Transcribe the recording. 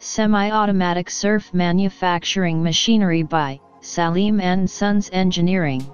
Semi-Automatic Surf Manufacturing Machinery by Salim and Sons Engineering.